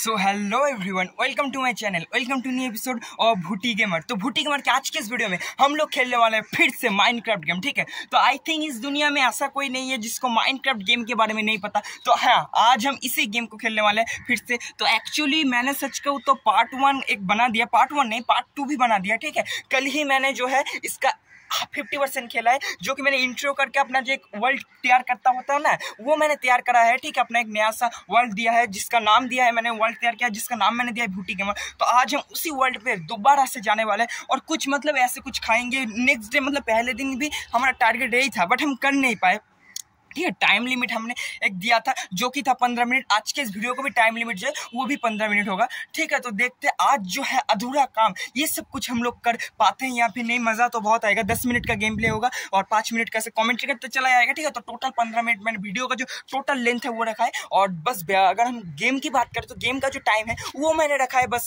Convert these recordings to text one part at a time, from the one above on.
So hello everyone welcome to my channel welcome to new episode of Bhooti gamer तो Bhooti gamer के आज के इस वीडियो में हम लोग खेलने वाले हैं फिर से माइनक्राफ्ट गेम ठीक है? तो आई थिंक इस दुनिया में ऐसा कोई नहीं है जिसको माइनक्राफ्ट गेम के बारे में नहीं पता। तो हाँ आज हम इसी गेम को खेलने वाले हैं फिर से। तो एक्चुअली मैंने सच कहूँ तो पार्ट वन एक बना दिया पार्ट वन नहीं पार्ट टू भी बना दिया, ठीक है? कल ही मैंने जो है इसका फिफ्टी परसेंट खेला है, जो कि मैंने इंट्रो करके अपना जो एक वर्ल्ड तैयार करता होता है ना, वो मैंने तैयार करा है, ठीक है, अपना एक नया सा वर्ल्ड दिया है, जिसका नाम दिया है मैंने वर्ल्ड तैयार किया जिसका नाम मैंने दिया है ब्यूटी गेमर तो आज हम उसी वर्ल्ड पे दोबारा से जाने वाले हैं और कुछ मतलब ऐसे कुछ खाएँगे नेक्स्ट डे मतलब पहले दिन भी हमारा टारगेट यही था बट हम कर नहीं पाए। ठीक है टाइम लिमिट हमने एक दिया था, जो कि था पंद्रह मिनट। आज के इस वीडियो को भी टाइम लिमिट जो है, वो भी पंद्रह मिनट होगा। ठीक है तो देखते आज जो है अधूरा काम, ये सब कुछ हम लोग कर पाते हैं या फिर नहीं, मज़ा तो बहुत आएगा। दस मिनट का गेम प्ले होगा और पाँच मिनट का कॉमेंट्री करते चला जाएगा। ठीक है तो टोटल पंद्रह मिनट मैंने वीडियो का जो टोटल लेंथ है, वो रखा है। और बस अगर हम गेम की बात करें तो गेम का जो टाइम है, वो मैंने रखा है बस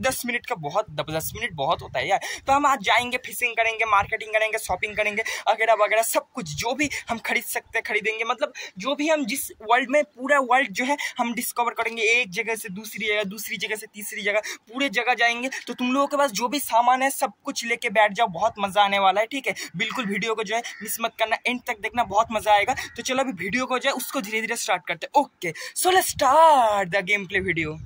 दस मिनट का। बहुत, दस मिनट बहुत होता है यार। तो हम आज जाएँगे फिशिंग करेंगे मार्केटिंग करेंगे शॉपिंग करेंगे वगैरह वगैरह सब कुछ, जो भी हम खरीद सकते हैं खरीदेंगे। मतलब जो भी हम जिस वर्ल्ड में पूरा वर्ल्ड जो है, हम डिस्कवर करेंगे, एक जगह से दूसरी जगह दूसरी जगह से तीसरी जगह, पूरे जगह जाएँगे। तो तुम लोगों के पास जो भी सामान है, सब कुछ लेके बैठ जाओ, बहुत मज़ा आने वाला है, ठीक है? बिल्कुल वीडियो को जो है मिस मत करना एंड तक देखना, बहुत मज़ा आएगा। तो चलो अभी वीडियो को जो है, उसको धीरे धीरे स्टार्ट करते हैं। Okay so let's start the game play video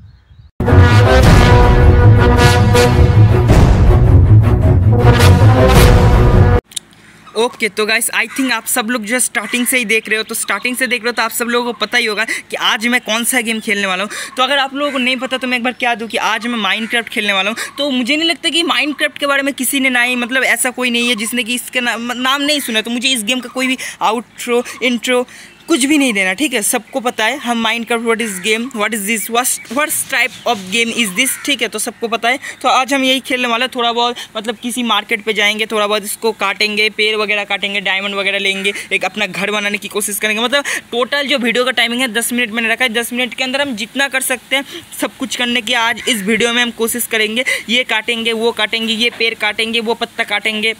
okay तो गाइस आई थिंक आप सब लोग जो है स्टार्टिंग से ही देख रहे हो तो स्टार्टिंग से देख रहे हो तो आप सब लोगों को पता ही होगा कि आज मैं कौन सा गेम खेलने वाला हूँ। तो अगर आप लोगों को नहीं पता तो मैं एक बार क्या दूँ कि आज मैं माइनक्राफ्ट खेलने वाला हूँ। तो मुझे नहीं लगता कि माइनक्राफ्ट के बारे में किसी ने ना ही मतलब ऐसा कोई नहीं है जिसने कि इसका ना, नाम नहीं सुना तो मुझे इस गेम का कोई भी आउट्रो इंट्रो कुछ भी नहीं देना, ठीक है? सबको पता है, हम माइंड कर what is game what is this what type of game is this ठीक है? तो सबको पता है। तो आज हम यही खेलने वाले थोड़ा बहुत मतलब किसी मार्केट पे जाएँगे, थोड़ा बहुत इसको काटेंगे, पेड़ वगैरह काटेंगे डायमंड वगैरह लेंगे, एक अपना घर बनाने की कोशिश करेंगे। मतलब टोटल जो वीडियो का टाइमिंग है, दस मिनट मैंने रखा है। दस मिनट के अंदर हम जितना कर सकते हैं, सब कुछ करने की आज इस वीडियो में हम कोशिश करेंगे। ये काटेंगे, वो काटेंगे, ये पेड़ काटेंगे, वो पत्ता काटेंगे।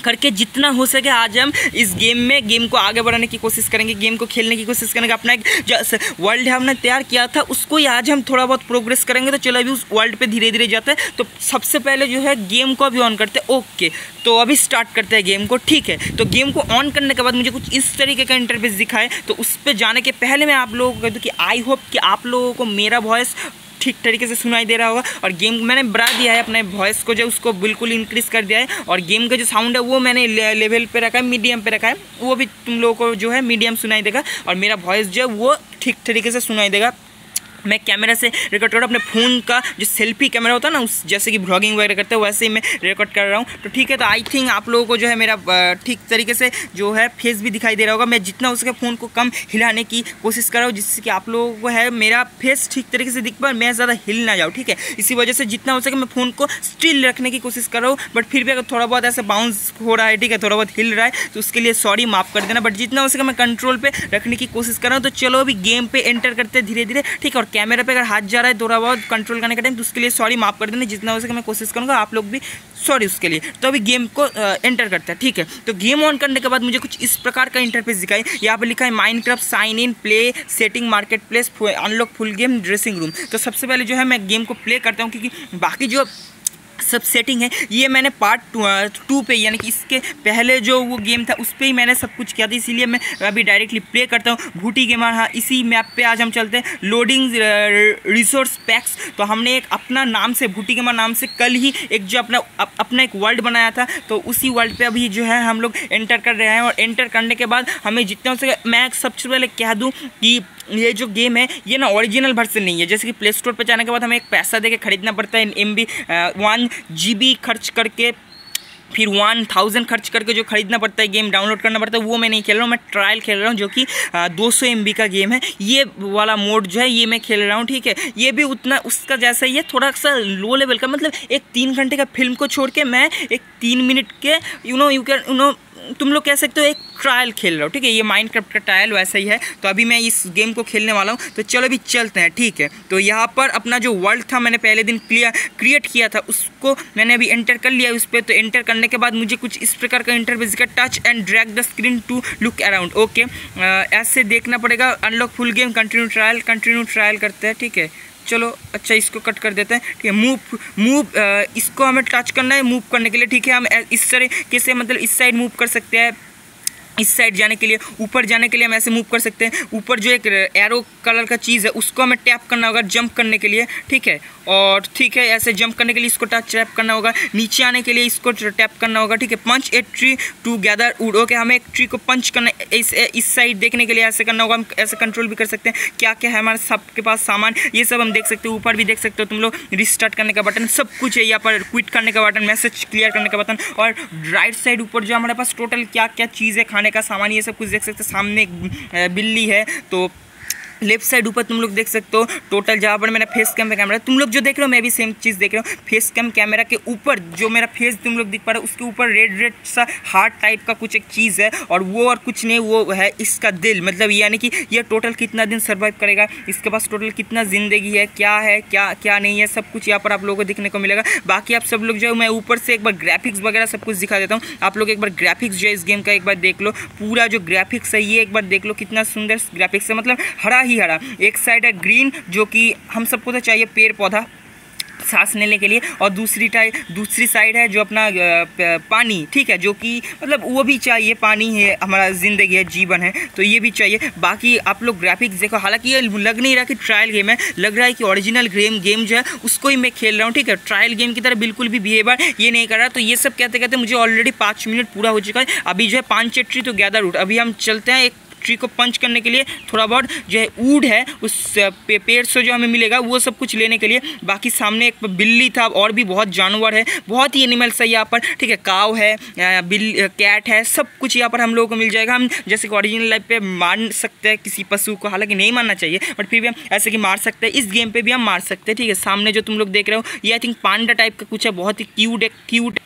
करके जितना हो सके आज हम इस गेम में, गेम को आगे बढ़ाने की कोशिश करेंगे, गेम को खेलने की कोशिश करेंगे। अपना एक जो वर्ल्ड हमने तैयार किया था, उसको ही आज हम थोड़ा बहुत प्रोग्रेस करेंगे तो चलो अभी उस वर्ल्ड पे धीरे धीरे जाते हैं। तो सबसे पहले जो है, गेम को अभी ऑन करते हैं। ओके तो अभी स्टार्ट करते हैं गेम को, ठीक है? तो गेम को ऑन करने के बाद मुझे कुछ इस तरीके का इंटरफेस दिखाए। तो उस पर जाने के पहले मैं आप लोगों को कह दूँ कि आई होप कि आप लोगों को मेरा वॉइस ठीक तरीके से सुनाई दे रहा होगा और गेम मैंने बढ़ा दिया है अपने वॉइस को जो उसको बिल्कुल इंक्रीज कर दिया है और गेम का जो साउंड है वो मैंने लेवल पर रखा है मीडियम पर रखा है। वो भी तुम लोगों को जो है मीडियम सुनाई देगा और मेरा वॉइस जो है वो ठीक तरीके से सुनाई देगा। मैं कैमरा से रिकॉर्ड कर रहा हूँ, अपने फ़ोन का जो सेल्फी कैमरा होता है ना, उस जैसे कि ब्लॉगिंग वगैरह करते हैं, वैसे ही मैं रिकॉर्ड कर रहा हूँ। तो ठीक है तो आई थिंक आप लोगों को जो है मेरा ठीक तरीके से जो है फेस भी दिखाई दे रहा होगा। मैं जितना हो सके फ़ोन को कम हिलाने की कोशिश कर रहा हूँ, जिससे कि आप लोगों को है मेरा फेस ठीक तरीके से दिख पाए मैं ज़्यादा हिल ना जाऊँ, ठीक है? इसी वजह से जितना हो सके मैं फ़ोन को स्टिल रखने की कोशिश कर रहा हूँ। बट फिर भी अगर थोड़ा बहुत ऐसा बाउंस हो रहा है, ठीक है, थोड़ा बहुत हिल रहा है तो उसके लिए सॉरी माफ़ कर देना। बट जितना हो सके मैं कंट्रोल पर रखने की कोशिश कर रहा हूँ। तो चलो अभी गेम पर एंटर करते धीरे धीरे ठीक है? और कैमरा पे अगर हाथ जा रहा है थोड़ा बहुत कंट्रोल करने का टाइम तो उसके लिए सॉरी माफ़ कर देने, जितना हो सके मैं कोशिश करूँगा, आप लोग भी सॉरी उसके लिए। तो अभी गेम को एंटर करता है, ठीक है? तो गेम ऑन करने के बाद मुझे कुछ इस प्रकार का इंटरफेस दिखाई। यहाँ पर लिखा है mind sign in play setting market place unlock full game dressing room तो सबसे पहले जो है मैं गेम को प्ले करता हूँ, क्योंकि बाकी जो सब सेटिंग है। ये मैंने पार्ट टू, टू पे यानी कि इसके पहले जो वो गेम था उस पर ही मैंने सब कुछ किया था। इसीलिए मैं अभी डायरेक्टली प्ले करता हूँ। भूटी गेमर हाँ इसी मैप पे आज हम चलते हैं। लोडिंग रिसोर्स पैक्स तो हमने एक अपना नाम से भूटी गेमर नाम से कल ही एक जो अपना अप, अपना एक वर्ल्ड बनाया था। तो उसी वर्ल्ड पर अभी जो है हम लोग एंटर कर रहे हैं और एंटर करने के बाद हमें जितना हो मैं सबसे पहले कह दूँ कि ये जो गेम है ये ना ओरिजिनल वर्सन नहीं है। जैसे कि प्ले स्टोर पर जाने के बाद हमें एक पैसा दे के खरीदना पड़ता है एम बी वन GB खर्च करके, फिर वन थाउज़ेंड खर्च करके जो खरीदना पड़ता है गेम डाउनलोड करना पड़ता है, वो मैं नहीं खेल रहा हूँ, मैं ट्रायल खेल रहा हूँ, जो कि दो सौ का गेम है। ये वाला मोड जो है, ये मैं खेल रहा हूँ, ठीक है? ये भी उतना, उसका जैसा ही है थोड़ा सा लो लेवल का मतलब एक तीन घंटे का फ़िल्म को छोड़ के मैं एक तीन मिनट के you know you can you know तुम लोग कह सकते हो, एक ट्रायल खेल रहा हूँ, ठीक है? ये माइंड का ट्रायल वैसा ही है। तो अभी मैं इस गेम को खेलने वाला हूँ। तो चलो अभी चलते हैं, ठीक है? तो यहाँ पर अपना जो वर्ल्ड था, मैंने पहले दिन क्लियर क्रिएट किया था, उसको मैंने अभी एंटर कर लिया उस पर तो एंटर करने के बाद मुझे कुछ इस प्रकार का इंटरव्यूज़ का touch and drag the screen to look around okay ऐसे देखना पड़ेगा। Unlock full game continue trial continue trial करते हैं, ठीक है? चलो अच्छा इसको कट कर देते हैं, ठीक है? मूव मूव इसको हमें टच करना है मूव करने के लिए, ठीक है? हम इस तरीके से मतलब इस साइड मूव कर सकते हैं? इस साइड जाने के लिए, ऊपर जाने के लिए हम ऐसे मूव कर सकते हैं। ऊपर जो एक एरो कलर का चीज़ है, उसको हमें टैप करना होगा जंप करने के लिए, ठीक है? और ठीक है, ऐसे जंप करने के लिए इसको टच टैप करना होगा। नीचे आने के लिए इसको टैप करना होगा, ठीक है? Punch a tree to gather wood okay हमें एक ट्री को पंच करना, इस इस साइड देखने के लिए ऐसे करना होगा, हम ऐसे कंट्रोल भी कर सकते हैं। क्या क्या है हमारे सबके पास सामान, ये सब हम देख सकते हो। ऊपर भी देख सकते हो तुम लोग रिस्टार्ट करने का बटन सब कुछ है यहाँ पर क्विट करने का बटन मैसेज क्लियर करने का बटन और राइट साइड ऊपर जो हमारे पास टोटल क्या क्या चीज़ है खाने का सामान ये सब कुछ देख सकते सामने बिल्ली है तो लेफ़्ट साइड ऊपर तुम लोग देख सकते हो टोटल जहाँ पर मेरा फेस कैम कैमरा तुम लोग जो देख रहे हो, मैं भी सेम चीज़ देख रहा हूँ। फेस कैम कैमरा के ऊपर जो मेरा फेस तुम लोग दिख पा रहे हो, उसके ऊपर रेड रेड सा हार्ट टाइप का कुछ एक चीज़ है और वो और कुछ नहीं, वो है इसका दिल। मतलब यानी कि यह टोटल कितना दिन सर्वाइव करेगा, इसके पास टोटल कितना ज़िंदगी है, क्या है, क्या क्या नहीं है, सब कुछ यहाँ पर आप लोगों को देखने को मिलेगा। बाकी आप सब लोग जो है, मैं ऊपर से एक बार ग्राफिक्स वगैरह सब कुछ दिखा देता हूँ। आप लोग एक बार ग्राफिक्स जो है, इस गेम का एक बार देख लो। पूरा जो ग्राफिक्स है, ये एक बार देख लो, कितना सुंदर ग्राफिक्स है। मतलब हरा ही हरा। एक साइड है ग्रीन जो कि हम सबको तो चाहिए पेड़ पौधा सांस लेने के लिए, और दूसरी टाइप दूसरी साइड है जो अपना पानी, ठीक है, जो कि मतलब वो भी चाहिए, पानी है, हमारा ज़िंदगी है, जीवन है तो ये भी चाहिए। बाकी आप लोग ग्राफिक्स देखो, हालाँकि ये लग नहीं रहा कि ट्रायल गेम है, लग रहा है कि ओरिजिनल गेम गेम जो है, उसको ही मैं खेल रहा हूँ, ठीक है? ट्रायल गेम की तरह बिल्कुल भी बिहेवियर ये नहीं कर रहा तो ये सब कहते कहते मुझे ऑलरेडी पाँच मिनट पूरा हो चुका है। अभी जो है पाँच चट्री तो गैदर उठ अभी हम चलते हैं एक ट्री को पंच करने के लिए थोड़ा बहुत जो है ऊड है, उस पेड़ से जो हमें मिलेगा, वो सब कुछ लेने के लिए। बाकी सामने एक बिल्ली था, और भी बहुत जानवर है, बहुत ही एनिमल्स है यहाँ पर। ठीक है काव है बिल कैट है, सब कुछ यहाँ पर हम लोगों को मिल जाएगा। हम जैसे कि ओरिजिनल लाइफ पे मार सकते हैं किसी पशु को, हालाँकि नहीं मारना चाहिए बट फिर भी हम ऐसे कि मार सकते हैं। इस गेम पे भी हम मार सकते हैं। ठीक है, सामने जो तुम लोग देख रहे हो, ये आई थिंक पांडा टाइप का कुछ है, बहुत ही क्यूट है क्यूट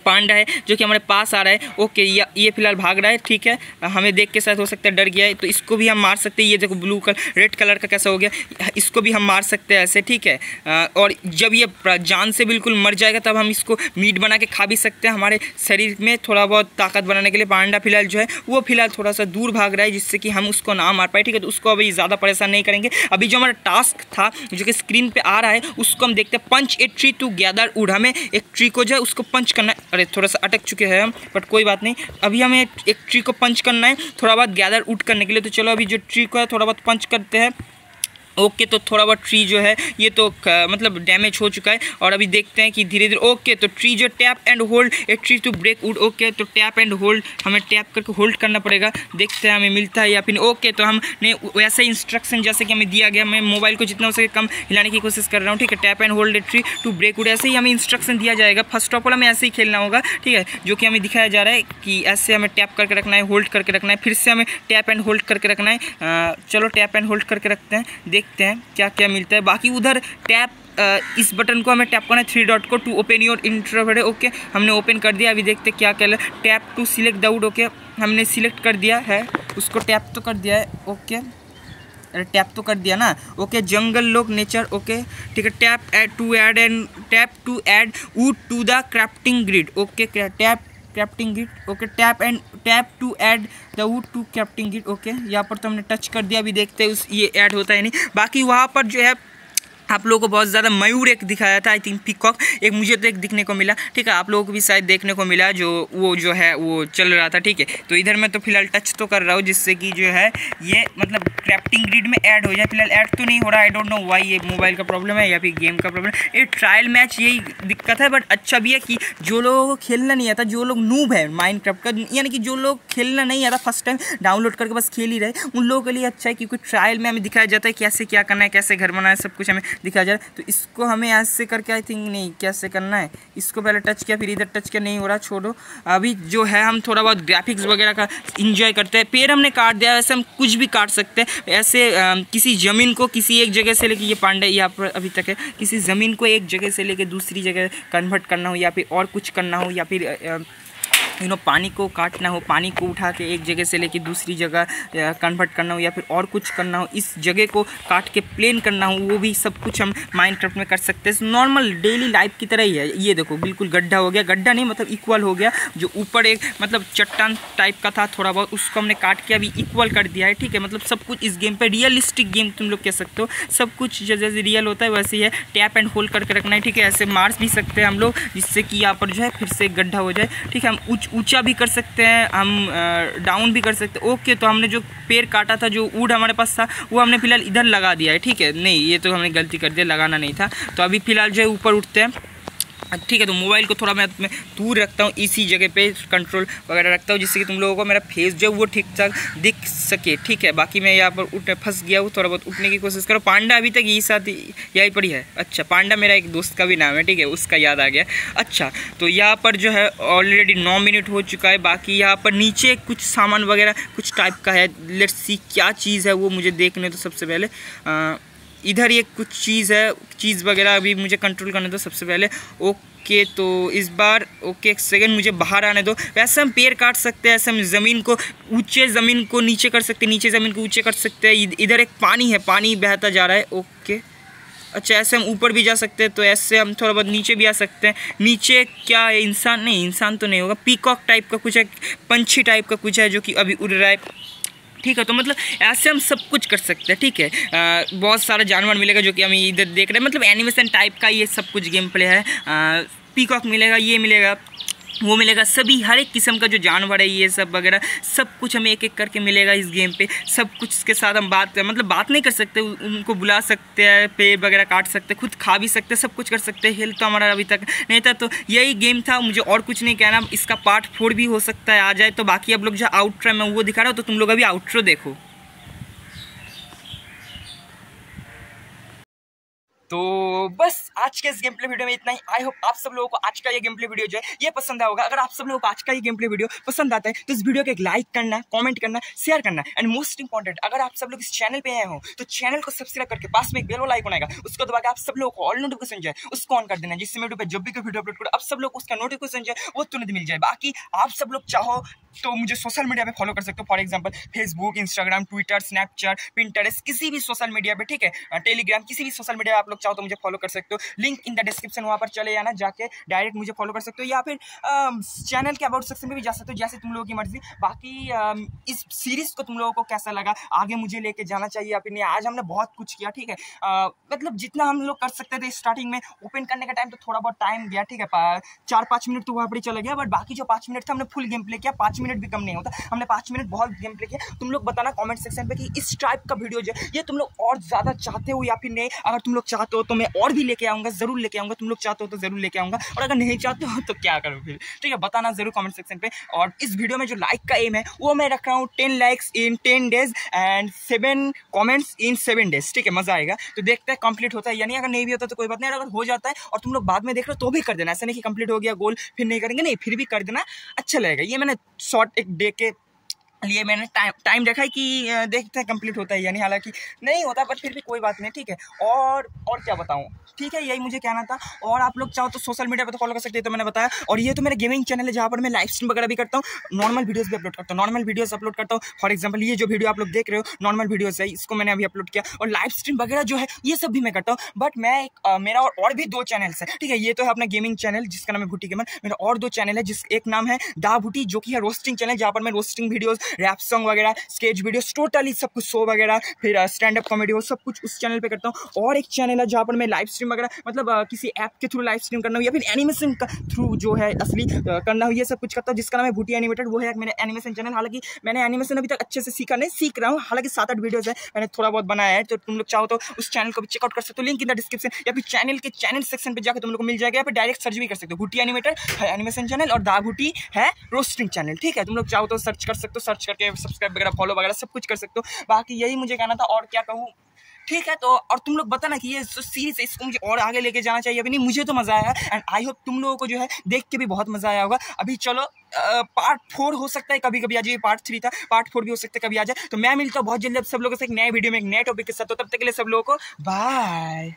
पांडा है, जो कि हमारे पास आ रहा है। ओके, ये फ़िलहाल भाग रहा है, ठीक है। हमें देख के साथ हो सकता है डर गया है तो इसको भी हम मार सकते हैं। ये देखो ब्लू कलर रेड कलर का कैसा हो गया, इसको भी हम मार सकते हैं ऐसे, ठीक है। और जब ये जान से बिल्कुल मर जाएगा, तब हम इसको मीट बना के खा भी सकते हैं। हमारे शरीर में थोड़ा बहुत ताकत बनाने के लिए पांडा फ़िलहाल जो है, वो फ़िलहाल थोड़ा सा दूर भाग रहा है, जिससे कि हम उसको ना मार पाए, ठीक है। तो उसको अभी ज़्यादा परेशान नहीं करेंगे। अभी जो हमारा टास्क था, जो कि स्क्रीन पर आ रहा है, उसको हम देखते हैं। Punch a tree to gather wood, हमें एक ट्री को जो है, उसको पंच करना अरे, थोड़ा सा अटक चुके हैं हम बट कोई बात नहीं। अभी हमें एक ट्री को पंच करना है, थोड़ा बहुत गैदर उठ करने के लिए। तो चलो, अभी जो ट्री को है, थोड़ा बहुत पंच करते हैं। ओके तो थोड़ा बहुत ट्री जो है, ये तो मतलब डैमेज हो चुका है। और अभी देखते हैं कि धीरे धीरे ओके तो ट्री जो tap and hold a tree to break wood okay तो टैप एंड होल्ड हमें टैप करके होल्ड करना पड़ेगा। देखते हैं हमें मिलता है या फिर ओके तो हमने वैसे इंस्ट्रक्शन जैसे कि हमें दिया गया, मैं मोबाइल को जितना हो सके कम हिलाने की कोशिश कर रहा हूँ, ठीक है? Tap and hold a tree to break wood ऐसे ही हमें इंस्ट्रक्शन दिया जाएगा। फ़र्स्ट ऑफ़ ऑल हमें ऐसे ही खेलना होगा, ठीक है? जो कि हमें दिखाया जा रहा है कि ऐसे हमें टैप करके रखना है होल्ड करके रखना है, फिर से हमें टैप एंड होल्ड करके रखना है। चलो टैप एंड होल्ड करके रखते हैं। देखते हैं क्या क्या मिलता है। बाकी उधर टैप इस बटन को हमें टैप करना है। थ्री डॉट को to open your inventory okay. हमने ओपन कर दिया, अभी देखते क्या क्या tap to select wood okay. हमने सिलेक्ट कर दिया है, उसको टैप तो कर दिया है, ओके। अरे, टैप तो कर दिया ना, ओके। जंगल लोग, नेचर, ओके। ठीक है, tap to add and, tap to add wood to the crafting grid, okay. Tap crafting grid okay tap and tap to add the wood to crafting grid okay यहाँ पर तो हमने touch कर दिया, अभी देखते हैं उस, ये ऐड होता है नहीं। बाकी वहाँ पर जो है आप लोगों को बहुत ज़्यादा मयूर एक दिखाया था आई थिंक पिकॉक एक मुझे तो एक दिखने को मिला। ठीक है, आप लोगों को भी शायद देखने को मिला जो वो जो है, वो चल रहा था, ठीक है। तो इधर मैं तो फ़िलहाल टच तो कर रहा हूँ, जिससे कि जो है, ये मतलब क्राफ्टिंग ग्रिड में ऐड हो जाए। फ़िलहाल ऐड तो नहीं हो रहा आई डोंट नो वाई ये मोबाइल का प्रॉब्लम है या फिर गेम का प्रॉब्लम ये ट्रायल मैच यही दिक्कत है बट अच्छा भी है कि जो लोगों को खेलना नहीं आता, जो लोग नूब है माइंड का, यानी कि जो लोग खेलना नहीं आता फ़र्स्ट टाइम डाउनलोड करके बस खेल ही रहे, उन लोगों के लिए अच्छा है, क्योंकि ट्रायल में हमें दिखाया जाता है कैसे क्या करना है, कैसे घर बनाना है, सब कुछ हमें दिखाया जा रहा है। तो इसको हमें ऐसे करके आई थिंक नहीं कैसे करना है? इसको पहले टच किया, फिर इधर टच किया, नहीं हो रहा, छोड़ो। अभी जो है, हम थोड़ा बहुत ग्राफिक्स वगैरह का इंजॉय करते हैं। पेड़ हमने काट दिया, वैसे हम कुछ भी काट सकते हैं। ऐसे किसी ज़मीन को किसी एक जगह से लेके, ये पांडे यहाँ पर अभी तक है, किसी ज़मीन को एक जगह से लेके दूसरी जगह कन्वर्ट करना हो, या फिर और कुछ करना हो, या फिर यू नो, पानी को काटना हो, पानी को उठा के एक जगह से लेके दूसरी जगह कन्वर्ट करना हो, या फिर और कुछ करना हो, इस जगह को काट के प्लेन करना हो, वो भी सब कुछ हम माइनक्राफ्ट में कर सकते हैं। नॉर्मल डेली लाइफ की तरह ही है। ये देखो, बिल्कुल गड्ढा हो गया। गड्ढा नहीं मतलब इक्वल हो गया, जो ऊपर एक मतलब चट्टान टाइप का था थोड़ा बहुत, उसको हमने काट के अभी इक्वल कर दिया है, ठीक है? मतलब सब कुछ इस गेम पर रियलिस्टिक गेम तुम लोग कह सकते हो। सब कुछ जैसे रियल होता है, वैसे ही है। टैप एंड होल्ड करके रखना है, ठीक है? ऐसे मार भी सकते हैं हम लोग, जिससे कि यहाँ पर जो है, फिर से गड्ढा हो जाए। ठीक है, हम ऊँचा भी कर सकते हैं, हम डाउन भी कर सकते हैं। ओके तो हमने जो पेड़ काटा था, जो ऊड हमारे पास था, वो हमने फ़िलहाल इधर लगा दिया है, ठीक है? नहीं, ये तो हमने गलती कर दिया, लगाना नहीं था। तो अभी फ़िलहाल जो है ऊपर उठते हैं। ठीक है तो मोबाइल को थोड़ा मैं मैं दूर रखता हूँ इसी जगह पे कंट्रोल वगैरह रखता हूँ जिससे कि तुम लोगों को मेरा फेस जो है वो ठीक ठाक दिख सके ठीक है? बाकी मैं यहाँ पर उठ फंस गया हूँ थोड़ा बहुत उठने की कोशिश करो। पांडा अभी तक यही साथ यही पर ही है। अच्छा पांडा मेरा एक दोस्त का भी नाम है ठीक है? उसका याद आ गया। अच्छा तो यहाँ पर जो है ऑलरेडी नौ मिनट हो चुका है बाकी यहाँ पर नीचे कुछ सामान वगैरह कुछ टाइप का है। लेट्स सी क्या चीज़ है वो मुझे देखने तो सबसे पहले। आ, इधर ये कुछ चीज़ है, चीज़ वगैरह अभी मुझे कंट्रोल करने दो सबसे पहले। ओके तो इस बार ओके एक सेकेंड मुझे बाहर आने दो। वैसे हम पेड़ काट सकते हैं, ऐसे हम ज़मीन को, ऊँचे ज़मीन को नीचे कर सकते हैं, नीचे ज़मीन को ऊँचे कर सकते हैं। इधर एक पानी है, पानी बहता जा रहा है। ओके अच्छा ऐसे हम ऊपर भी जा सकते हैं तो ऐसे हम थोड़ा बहुत नीचे भी आ सकते हैं। नीचे क्या है, इंसान? नहीं, इंसान तो नहीं होगा। पीकॉक टाइप का कुछ है, पंछी टाइप का कुछ है, जो कि अभी उड़ रहा है। ठीक है तो मतलब ऐसे हम सब कुछ कर सकते हैं ठीक है। आ, बहुत सारा जानवर मिलेगा जो कि हम इधर देख रहे हैं। मतलब एनिमेशन टाइप का ये सब कुछ गेम प्ले है। आ, पीकॉक मिलेगा ये मिलेगा वो मिलेगा सभी, हर एक किस्म का जो जानवर है, ये सब वगैरह, सब कुछ हमें एक एक करके मिलेगा इस गेम पे। सब कुछ के साथ हम बात कर मतलब बात नहीं कर सकते उनको बुला सकते हैं पेड़ वगैरह काट सकते खुद खा भी सकते सब कुछ कर सकते हैं। हेल्थ तो हमारा अभी तक नहीं था तो यही गेम था, मुझे और कुछ नहीं कहना। इसका पार्ट फोर भी हो सकता है, आ जाए तो बाकी अब लोग जो आउटरो मैं वो दिखा रहा हूँ तो तुम लोग अभी आउटरो देखो। तो बस आज के इस गेम प्ले वीडियो में इतना ही। आई होप आप सब लोगों को आज का ये गेम प्ले वीडियो जो है, ये पसंद आया होगा। अगर आप सब लोगों को आज का ये गेम प्ले वीडियो पसंद आता है तो इस वीडियो को एक लाइक करना कमेंट करना शेयर करना। एंड मोस्ट इंपॉर्टेंट अगर आप सब लोग इस चैनल पे आए हो तो चैनल को सब्सक्राइब करके पास में एक बेल लाइक बनाएगा उसको दबा के आप सब लोगों को ऑल नोटिफिकेशन जाए उसको ऑन कर देना। जिससे मेरे पे जब भी कोई वीडियो अपलोड करो, आप सब लोग उसका नोटिफिकेशन जाए वो तुरंत मिल जाए। बाकी आप सब लोग चाहो तो मुझे सोशल मीडिया पे फॉलो कर सकते हो। For example Facebook Instagram Twitter Snapchat Pinterest किसी भी सोशल मीडिया पे, ठीक है? टेलीग्राम किसी भी सोशल मीडिया आप लोग चाहो तो मुझे फॉलो कर सकते हो। लिंक इन द डिस्क्रिप्शन वहाँ पर चले जाना, जाके डायरेक्ट मुझे फॉलो कर सकते हो। या फिर चैनल के अबाउट सेक्शन में भी जा सकते हो, जैसे तुम लोगों की मर्ज़ी। बाकी इस सीरीज़ को तुम लोगों को कैसा लगा, आगे मुझे लेके जाना चाहिए या फिर नहीं, आज हमने बहुत कुछ किया, ठीक है? मतलब जितना हम लोग कर सकते थे स्टार्टिंग में ओपन करने का टाइम तो थोड़ा बहुत टाइम गया, ठीक है? चार पाँच मिनट तो वहाँ पर चला गया बट बाकी जो पाँच मिनट था, हमने फुल गेम प्ले किया। पाँच मिनट भी कम नहीं होता। हमने पाँच मिनट बहुत गेम प्ले किया। तुम लोग बताना कॉमेंट सेक्शन पर कि इस टाइप का वीडियो जो ये तुम लोग और ज़्यादा चाहते हो या फिर नहीं? अगर तुम लोग चाहते हो तो मैं और भी लेके आऊँगा, ज़रूर लेके आऊँगा, तुम लोग चाहते हो तो ज़रूर लेके आऊँगा, और अगर नहीं चाहते हो तो क्या करो फिर? ठीक है, बताना ज़रूर कमेंट सेक्शन पे, और इस वीडियो में जो लाइक का एम है, वो मैं रख रहा हूँ ten likes in ten days and seven comments in seven days ठीक है, मज़ा आएगा। तो देखते हैं कंप्लीट होता है यानी अगर नहीं भी होता तो कोई बात नहीं अगर हो जाता है और तुम लोग बाद में देख रहे हो तो भी कर देना। ऐसा नहीं कि कंप्लीट हो गया गोल फिर नहीं करेंगे। नहीं, फिर भी कर देना। अच्छा लगेगा। ये मैंने शॉर्ट एक डे के लिए मैंने टाइम टाइम रखा है कि देखते हैं कंप्लीट होता है यानी हालाँकि नहीं होता बट फिर भी कोई बात नहीं ठीक है। और और क्या बताऊँ? ठीक है यही मुझे कहना था। और आप लोग चाहो तो सोशल मीडिया पर तो फॉलो कर सकते हैं तो मैंने बताया। और ये तो मेरा गेमिंग चैनल है जहाँ पर मैं लाइव स्ट्रीम वगैरह भी करता हूँ। नॉर्मल वीडियोस भी अपलोड करता हूँ। नॉर्मल वीडियोस अपलोड करता हूँ। फॉर एग्ज़ाम्पल ये जो वीडियो आप लोग देख रहे हो नॉर्मल वीडियोस है इसको मैंने अभी अपलोड किया। और लाइव स्ट्रीम वगैरह जो है ये सब भी मैं करता हूँ। बट मैं एक मेरा और, और भी दो चैनल्स है। ठीक है ये तो है अपना गेमिंग चैनल जिसका नाम है भूटी गेमर मेरा और दो चैनल है जिस एक नाम है दा भूटी जो कि है रोस्टिंग चैनल जहाँ पर मैं रोस्टिंग वीडियोज़ रैप सॉन्ग वगैरह स्केच वीडियोस टोटली सब कुछ शो वगैरह, फिर स्टैंड अप कॉमेडी वो सब कुछ उस चैनल पे करता हूँ। और एक चैनल है जहाँ पर मैं लाइव स्ट्रीम वगैरह मतलब किसी ऐप के थ्रू लाइव स्ट्रीम करना हो या फिर एनिमेशन का थ्रू जो है असली करना हो ये सब कुछ करता हूँ, जिसका नाम है भूटी एनिमेटेड वो है मेरे एनिमेशन चैनल हालाँकि मैंने एनिमेशन अभी तक अच्छे से सीखा नहीं, सीख रहा हूँ, हालाँकि सात आठ वीडियोज़ है, मैंने थोड़ा बहुत बनाया है तो तुम लोग चाहो तो उस चैनल को भी चेकआउट कर सकते हो लिंक इन द डिस्क्रिप्शन या फिर चैनल के चैनल सेक्शन पर जाकर तुम लोग को मिल जाएगा, या फिर डायरेक्ट सर्च भी कर सकते हो। भूटी एनिमेटेड है एनिमेशन चैनल और दा भूटी है रोस्टिंग चैनल ठीक है? तुम लोग चाहो तो सर्च कर सकते हो सर्च करके सब्सक्राइब वगैरह फॉलो वगैरह, सब कुछ कर सकते हो। बाकी यही मुझे कहना था, और क्या कहूँ? ठीक है तो और तुम लोग बताना कि ये सीरीज़ है इसको मुझे और आगे लेके जाना चाहिए अभी नहीं, मुझे तो मज़ा आया। एंड आई होप तुम लोगों को जो है देख के भी बहुत मज़ा आया होगा। अभी चलो पार्ट फोर हो सकता है कभी कभी आ जाए पार्ट थ्री था पार्ट फोर भी हो सकता है कभी आ जाए तो मैं मिलता हूँ बहुत जल्दी, अब सब लोगों से एक नए वीडियो में, एक नए टॉपिक के साथ। तो तब तक के लिए सब लोगों को बाय